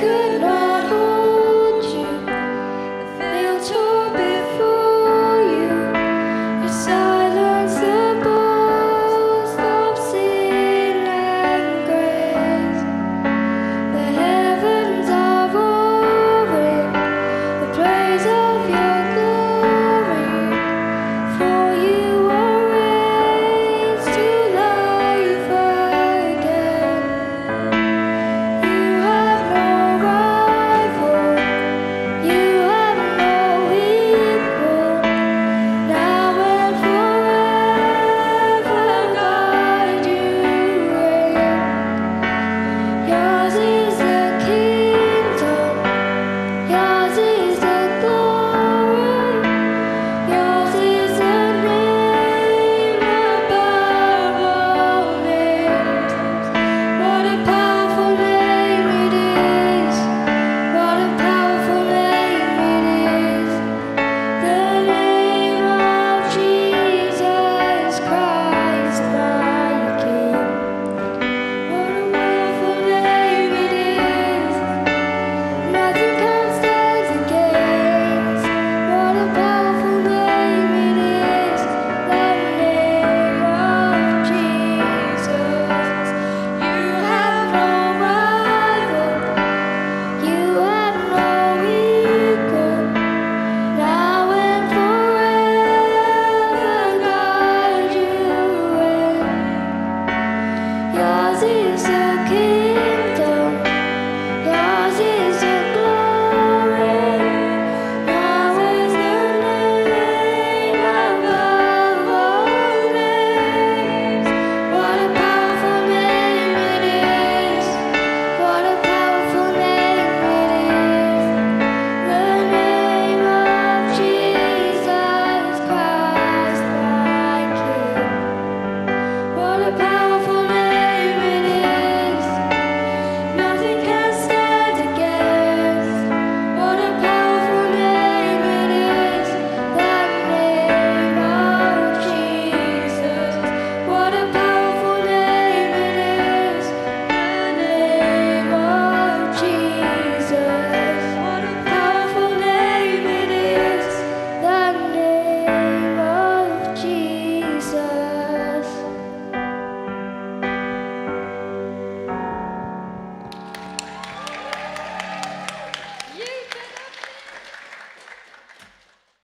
could about